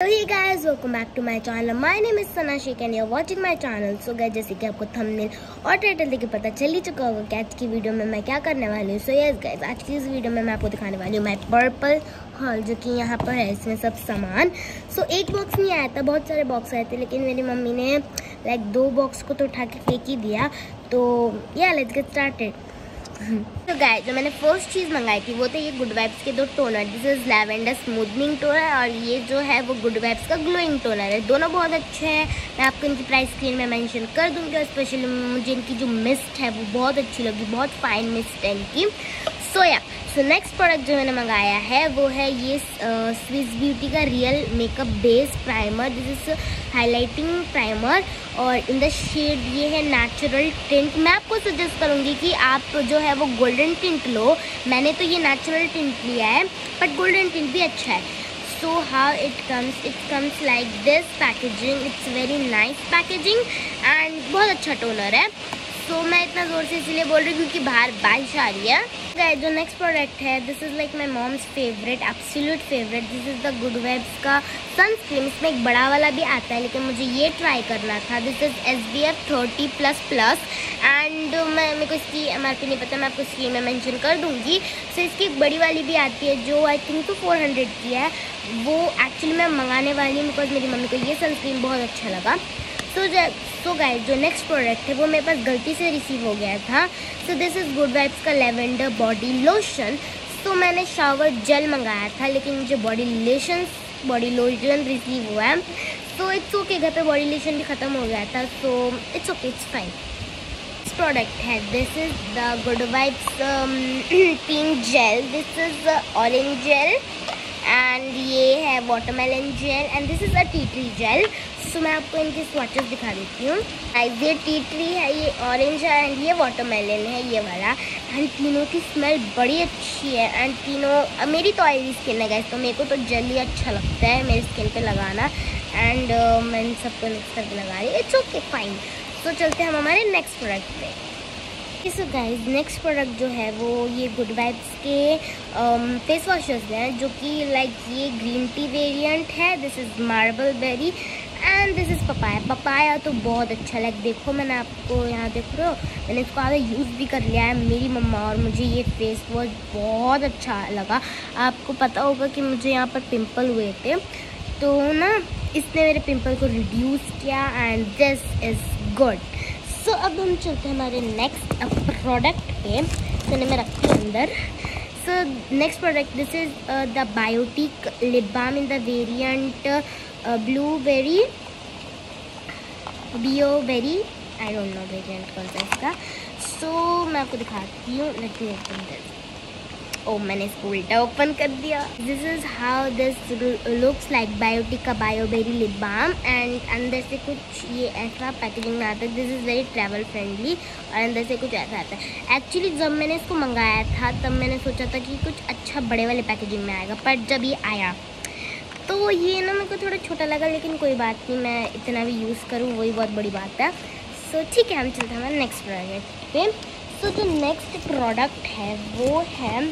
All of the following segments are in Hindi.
hey guys. Welcome back जैसे कि आपको थंबनेल और टाइटल देख पता चल ही चुका होगा कि आज की वीडियो में मैं क्या करने वाली हूँ। सो यस गाइस आज की इस वीडियो में मैं आपको दिखाने वाली हूँ माई पर्पल हॉल जो कि यहाँ पर है। इसमें सब सामान। सो so, एक बॉक्स नहीं आया था बहुत सारे बॉक्स आए थे लेकिन मेरी मम्मी ने लाइक दो बॉक्स को तो उठा के फेंक ही दिया। तो या लेट्स गेट स्टार्टेड तो गाय जो मैंने फ़र्स्ट चीज़ मंगाई थी, वो थे ये गुड वाइब्स के दो toner this is lavender smoothening toner और ये जो है वो गुड वाइब्स का ग्लोइंग टोनर है. दोनों बहुत अच्छे हैं. मैं आपको इनकी प्राइस स्क्रीन में मेंशन कर दूँगी और स्पेशली मुझे इनकी जो मिस्ट है, वो बहुत अच्छी लगी. बहुत फाइन मिस्ट है इनकी. सोया। सो नेक्स्ट प्रोडक्ट जो मैंने मंगाया है, वो है ये स्विस ब्यूटी का real makeup base primer this is highlighting primer और इन द शेड ये है नेचुरल टिंट मैं आपको सजेस्ट करूँगी कि आप जो है वो गोल्डन टिंट लो। मैंने तो ये नेचुरल टिंट लिया है बट गोल्डन टिंट भी अच्छा है। So how it comes it comes like this packaging it's very nice packaging and बहुत अच्छा टोनर है। सो मैं इतना ज़ोर से इसलिए बोल रही हूँ क्योंकि बाहर बारिश आ रही है। गाइस जो नेक्स्ट प्रोडक्ट है this is like my mom's favourite absolute favourite this is the good vibes का सनस्क्रीन इसमें एक बड़ा वाला भी आता है लेकिन मुझे ये ट्राई करना था। This is S P F thirty plus plus and मैं मेरे को इसकी एम आर पी नहीं पता मैं आपको स्क्रीन में मैंशन कर दूँगी। सो so, इसकी एक बड़ी वाली भी आती है जो आई थिंक तो फोर हंड्रेड की है। वो एक्चुअली मैं मंगाने वाली हूँ बिकॉज़ मेरी मम्मी को ये सनस्क्रीन बहुत अच्छा लगा। सो सो गाइस जो नेक्स्ट प्रोडक्ट है, वो मेरे पास गलती से रिसीव हो गया था। So this is good vibes का लेवेंडर बॉडी लोशन सो मैंने शावर जेल मंगाया था, लेकिन मुझे body lotion body lotion receive हुआ है। सो इट्स ओके घर पे बॉडी लोशन भी ख़त्म हो गया था so it's okay it's fine product है this is the good vibes pink gel this is orange gel and ये है watermelon gel and this is a tea tree gel so मैं आपको इनके स्वाचेस दिखा देती हूँ। ये टी ट्री है ये ऑरेंज है एंड ये वाटरमेलन है ये वाला। एंड तीनों की स्मेल बड़ी अच्छी है एंड तीनों मेरी तो ऑयली स्किन है गैस तो मेरे को तो जल्दी अच्छा लगता है मेरी स्किन पे लगाना। एंड uh, मैं सबको मिक्स करके लगा रही इट्स ओके फाइन तो चलते हैं हम हमारे नेक्स्ट प्रोडक्ट पे। सो गाइस नेक्स्ट प्रोडक्ट जो है वो ये गुड वाइब्स के फेस वॉशेस हैं जो कि लाइक ये ग्रीन टी वेरिएंट है। This is marble berry and this is papaya papaya तो बहुत अच्छा लग देखो मैंने आपको यहाँ देख रहे हो? मैंने इसको आगे यूज़ भी कर लिया है मेरी मम्मा और मुझे ये फेस वॉश बहुत अच्छा लगा। आपको पता होगा कि मुझे यहाँ पर पिंपल हुए थे। तो ना, इसने मेरे पिंपल को रिड्यूस किया and this is good so अब हम चलते हैं हमारे नेक्स्ट प्रोडक्ट पे। मैंने मैं रखती हूँ अंदर। So next product this is the Biotique lip balm in the variant blueberry bioberry I don't know variant कौन सा इसका सो so, मैं आपको दिखाती हूँ। Let me open this oh मैंने इसको उल्टा ओपन कर दिया। This is how this looks like Biotique का बायोबेरी लिप बाम एंड अंदर से कुछ ये ऐसा पैकेजिंग में आता है। This is very travel friendly और अंदर से कुछ ऐसा आता है। एक्चुअली जब मैंने इसको मंगाया था तब मैंने सोचा था कि कुछ अच्छा बड़े वाले पैकेजिंग में आएगा पर जब ये आया तो ये ना मेरे को थोड़ा छोटा लगा लेकिन कोई बात नहीं मैं इतना भी यूज़ करूँ वही बहुत बड़ी बात है। सो so, ठीक है हम चलते हैं हमारे नेक्स्ट प्रोडक्ट पे। सो so, जो नेक्स्ट प्रोडक्ट है वो है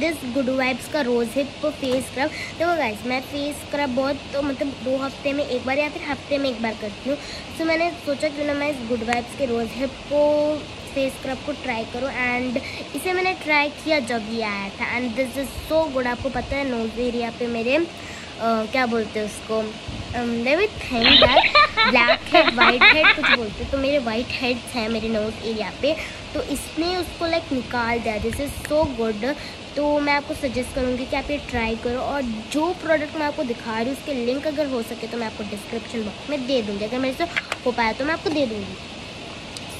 दिस गुड वाइब्स का रोज़ हिप फेस स्क्रब देखो गाइस मैं फेस स्क्रब बहुत तो मतलब दो हफ़्ते में एक बार या फिर हफ़्ते में एक बार करती हूँ। तो मैंने सोचा क्यों ना मैं इस गुड वाइब्स के रोज़ हिप को फेस स्क्रब को ट्राई करूँ एंड इसे मैंने ट्राई किया जब ये आया था। And this is so good आपको पता है नोज़ एरिया पे मेरे क्या बोलते हैं उसको? देवी think that black head white head कुछ बोलते तो मेरे वाइट हेड्स हैं मेरे नोज़ एरिया पे। तो इसने उसको लाइक निकाल दिया। दिस इज़ सो गुड तो मैं आपको सजेस्ट करूँगी कि आप ये ट्राई करो और जो प्रोडक्ट मैं आपको दिखा रही हूँ, उसके लिंक अगर हो सके तो मैं आपको डिस्क्रिप्शन बॉक्स में दे दूँगी। अगर मेरे से हो पाया तो मैं आपको दे दूँगी।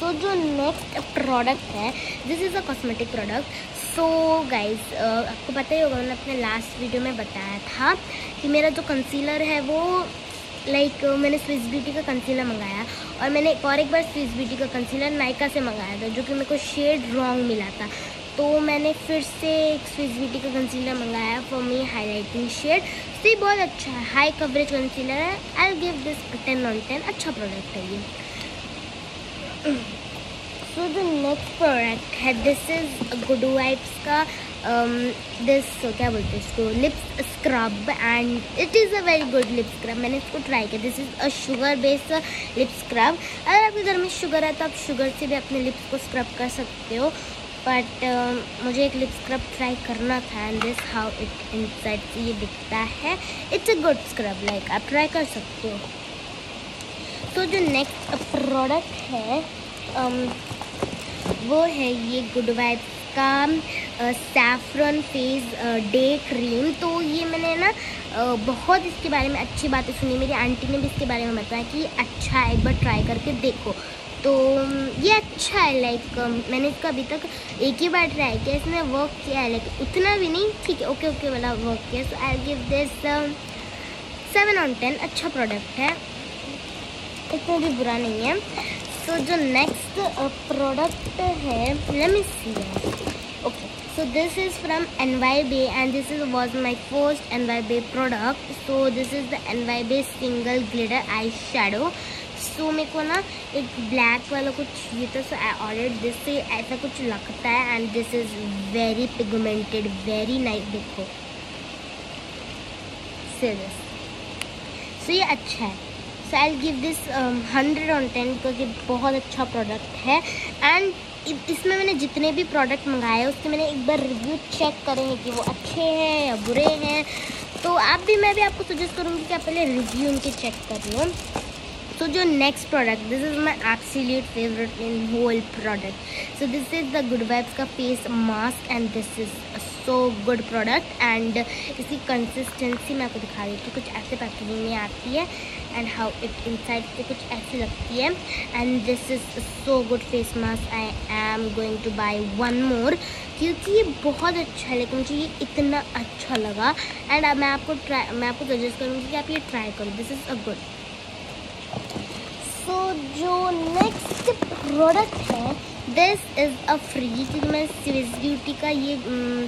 तो जो नेक्स्ट प्रोडक्ट है this is a cosmetic product so so, guys आपको पता ही होगा मैंने अपने लास्ट वीडियो में बताया था कि मेरा जो कंसीलर है वो लाइक like, मैंने स्विस ब्यूटी का कंसीलर मंगाया और मैंने एक और एक बार स्विस ब्यूटी का कंसीलर नाइका से मंगाया था जो कि मेरे को शेड रॉन्ग मिला था। तो मैंने फिर से एक स्विस ब्यूटी का कंसीलर मंगाया फॉर मी हाईलाइटिंग शेड तो ये बहुत अच्छा है हाई कवरेज कंसीलर है। I give this ten on ten अच्छा प्रोडक्ट है ये। सो द नेक्स्ट प्रोडक्ट है दिस इज़ गुड वाइब्स का दिस क्या बोलते हैं इसको lips scrub and it is a very good lip scrub मैंने इसको ट्राई किया। This is a sugar based lip scrub अगर आपके घर में शुगर है तो आप शुगर से भी अपने लिप्स को स्क्रब कर सकते हो। बट uh, मुझे एक लिप स्क्रब ट्राई करना था and this how it inside से ये दिखता है। It's a good scrub like आप ट्राई कर सकते हो। तो जो नेक्स्ट प्रोडक्ट है um, वो है ये गुड वाइब्स का सैफरन फेस डे क्रीम तो ये मैंने ना बहुत इसके बारे में अच्छी बातें सुनी। मेरी आंटी ने भी इसके बारे में बताया कि अच्छा है, एक बार ट्राई करके देखो। तो ये अच्छा है लाइक मैंने इसका अभी तक एक ही बार ट्राई किया इसमें वर्क किया है। लाइक उतना भी नहीं, ठीक है ओके ओके वाला वर्क किया। So I give this seven on ten अच्छा प्रोडक्ट है। इतना भी बुरा नहीं है। सो जो नेक्स्ट प्रोडक्ट है okay so this is from N Y Bae and this is was my first N Y Bae product so this is the N Y Bae single glider eyeshadow so मेरे को ना एक ब्लैक वाला कुछ चाहिए था सो आई ऑर्डर दिस से ऐसा कुछ लगता है and this is very pigmented very night देखो। सो ये अच्छा है। So I give this hundred on ten ये बहुत अच्छा प्रोडक्ट है. एंड इसमें मैंने जितने भी प्रोडक्ट मंगाए हैं, उसके मैंने एक बार रिव्यू चेक करे हैं कि वो अच्छे हैं या बुरे हैं. तो आप भी, मैं भी आपको सजेस्ट करूँगी कि आप पहले रिव्यू उनके चेक कर लो. So, जो next product this is my absolute favourite in whole product so this is the good vibes का face mask and this is a good product and इसकी consistency मैं आपको दिखा रही हूँ। कुछ ऐसे पैकेजिंग में आती है and how it inside से कुछ ऐसी लगती है। And this is so good face mask I am going to buy one more क्योंकि ये बहुत अच्छा है, लेकिन मुझे ये इतना अच्छा लगा। एंड मैं आपको ट्राई मैं आपको सजेस्ट करूँगी कि आप ये ट्राई करो। This is a good so जो नेक्स्ट प्रोडक्ट है दिस इज़ अ फ्री क्योंकि मैं स्विस ब्यूटी का ये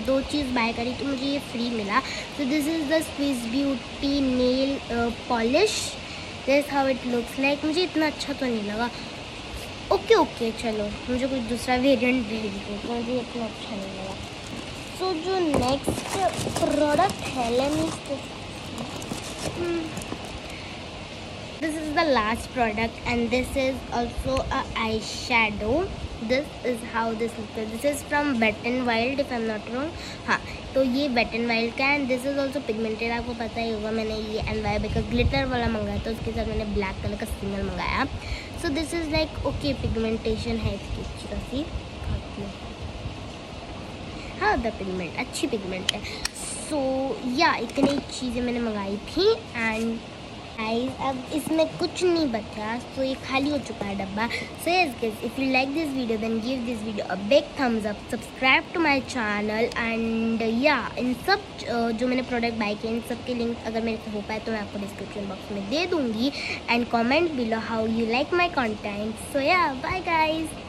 दो चीज़ बाय करी तो मुझे ये फ्री मिला। तो this is the Swiss beauty nail polish this how it looks like मुझे इतना अच्छा तो नहीं लगा। ओके ओके चलो। मुझे कोई दूसरा वेरिएंट भेज दो मुझे इतना अच्छा नहीं लगा। सो so, जो नेक्स्ट प्रोडक्ट है let me this is the last product and this is also a eyeshadow. This is how this looks. Like this is from wet n wild if i'm not wrong. हाँ तो ये wet n wild का and this is also pigmented आपको पता ही होगा मैंने ये एन वाई का ग्लिटर वाला मंगाया था उसके साथ मैंने ब्लैक कलर का सिंगल मंगाया। So this is like okay pigmentation है इसकी अच्छी खासी हाँ द पिगमेंट अच्छी पिगमेंट है। सो so, या yeah, इतनी चीज़ें मैंने मंगाई थी एंड गाइस अब इसमें कुछ नहीं बचा तो ये खाली हो चुका है डब्बा। So yes guys if you like this video then give this video a big thumbs up subscribe to my channel and या इन सब जो मैंने प्रोडक्ट बाय किए, इन सब के लिंक अगर मेरे से हो पाए तो मैं आपको डिस्क्रिप्शन बॉक्स में दे दूँगी and comment below how you like my content so yeah bye guys